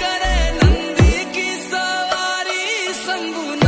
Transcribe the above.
करे नंदी की सवारी संगुना